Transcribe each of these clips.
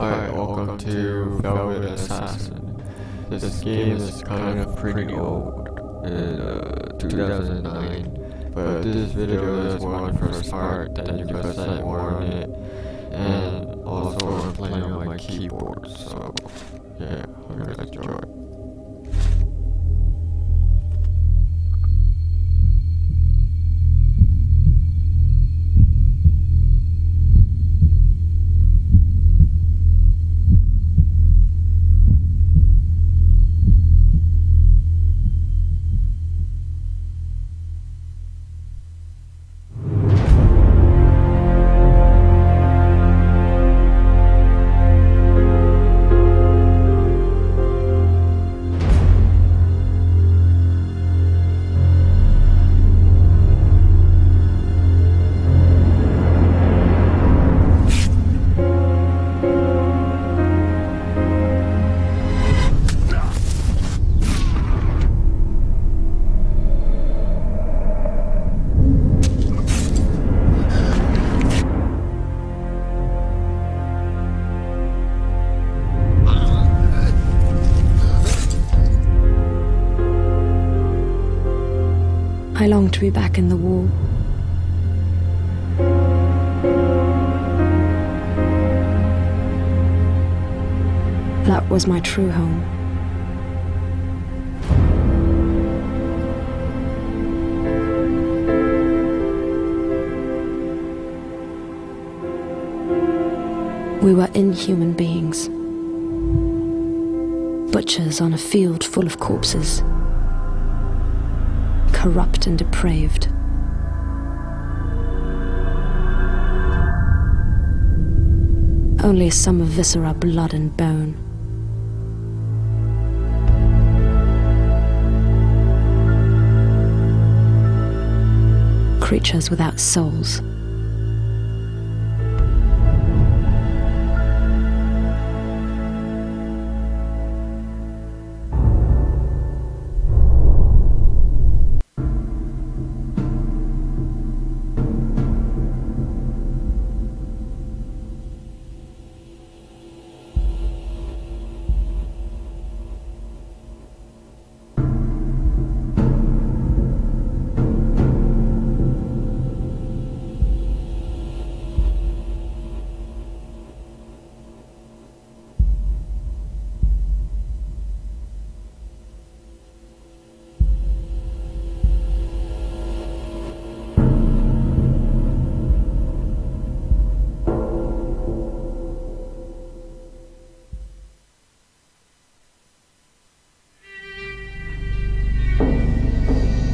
Hi, welcome to Velvet Assassin. This game is kind of pretty old, in uh, 2009, but this video is one first part that you can set more on it, and also I'm playing on my keyboard, so yeah, I'm gonna enjoy. I long to be back in the war. That was my true home. We were inhuman beings. Butchers on a field full of corpses corrupt and depraved. Only sum of viscera, blood, and bone. Creatures without souls.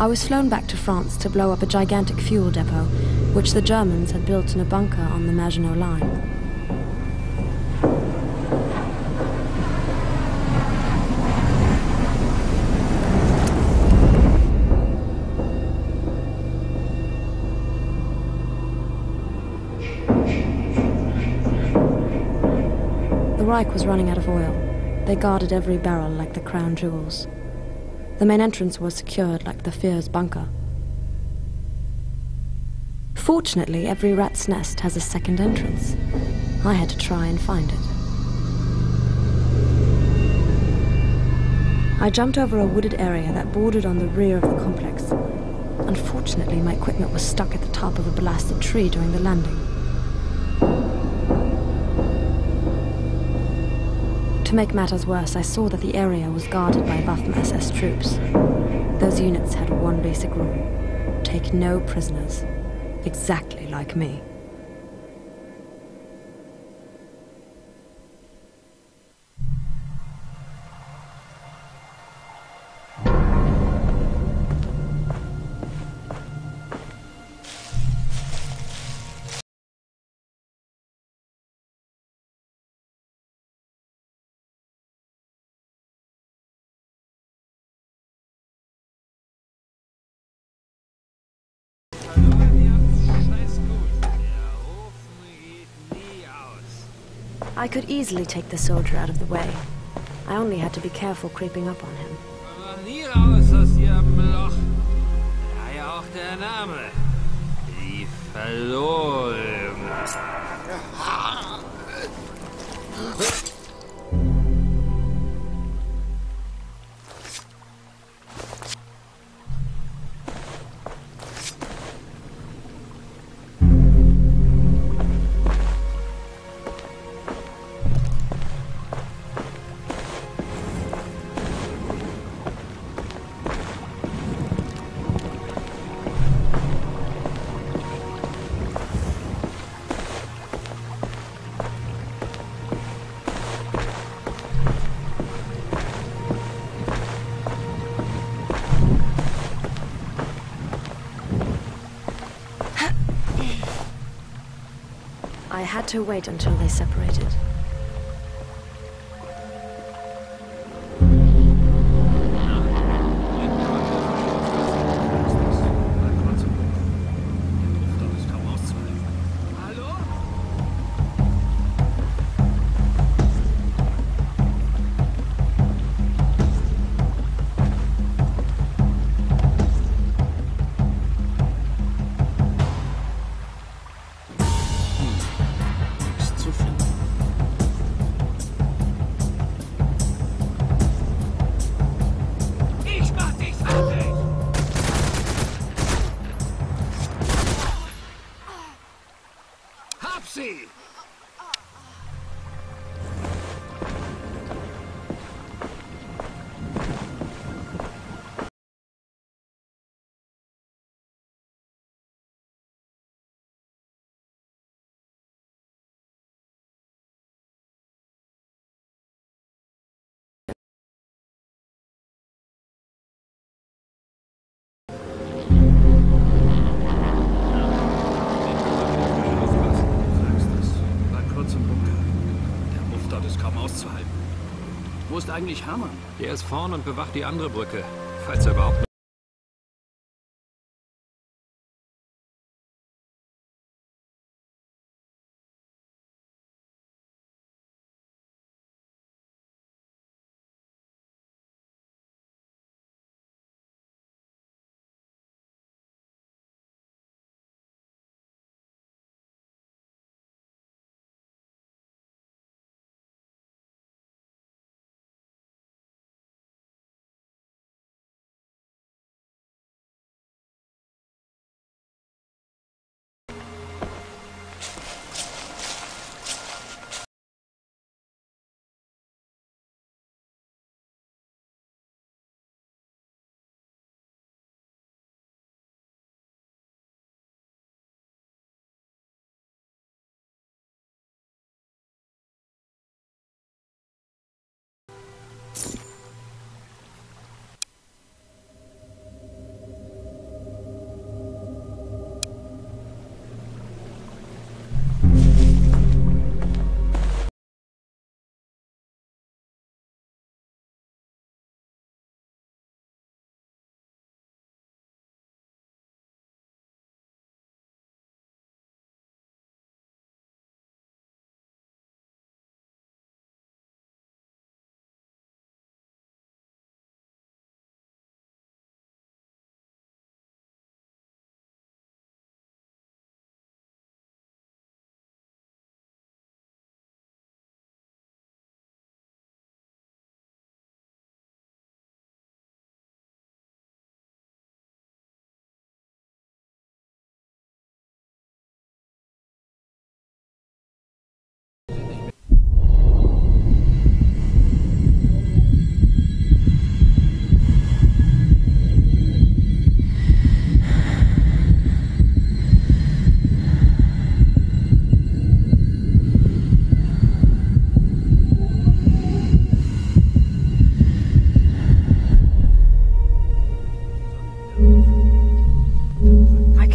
I was flown back to France to blow up a gigantic fuel depot, which the Germans had built in a bunker on the Maginot Line. The Reich was running out of oil. They guarded every barrel like the crown jewels. The main entrance was secured like the Führer's bunker. Fortunately, every rat's nest has a second entrance. I had to try and find it. I jumped over a wooded area that bordered on the rear of the complex. Unfortunately, my equipment was stuck at the top of a blasted tree during the landing. To make matters worse, I saw that the area was guarded by Waffen SS troops. Those units had one basic rule take no prisoners. Exactly like me. I could easily take the soldier out of the way. I only had to be careful creeping up on him. Had to wait until they separated. Eigentlich Hermann? Der ist vorn und bewacht die andere Brücke. Falls er überhaupt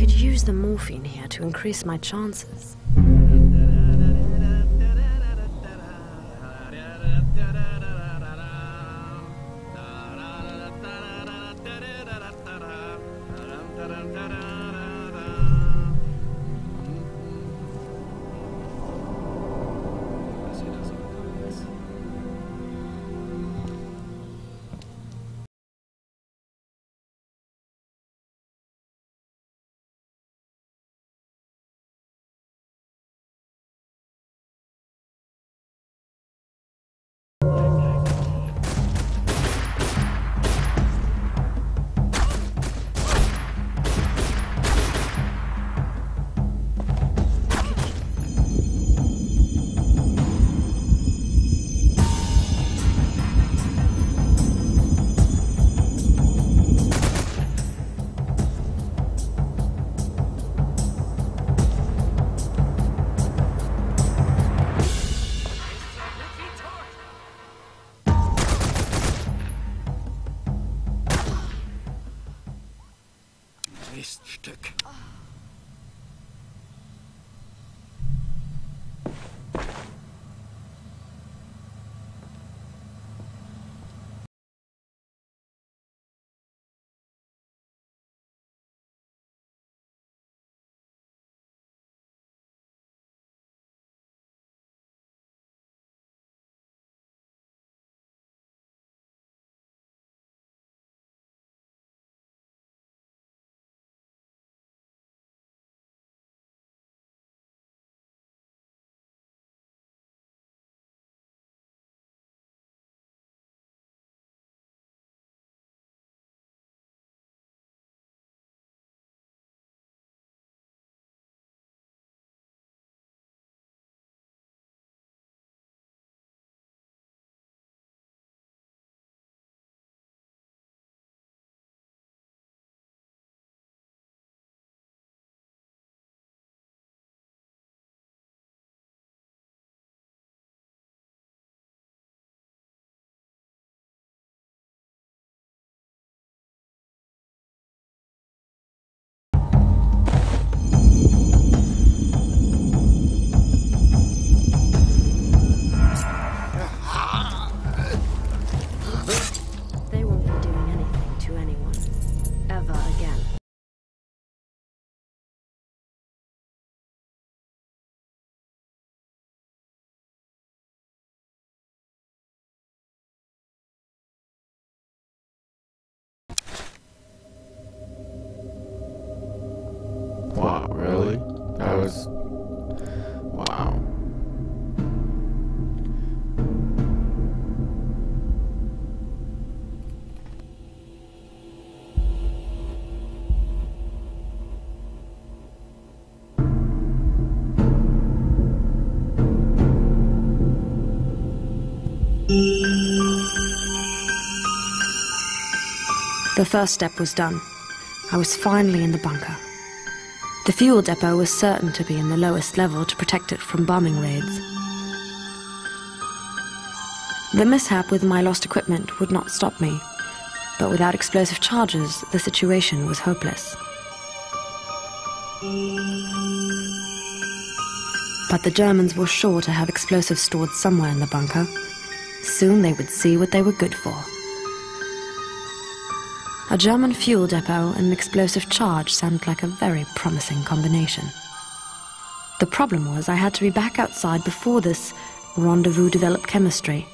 could use the morphine here to increase my chances. Miststück. The first step was done. I was finally in the bunker. The fuel depot was certain to be in the lowest level to protect it from bombing raids. The mishap with my lost equipment would not stop me, but without explosive charges, the situation was hopeless. But the Germans were sure to have explosives stored somewhere in the bunker, Soon they would see what they were good for. A German fuel depot and an explosive charge sounded like a very promising combination. The problem was I had to be back outside before this rendezvous developed chemistry.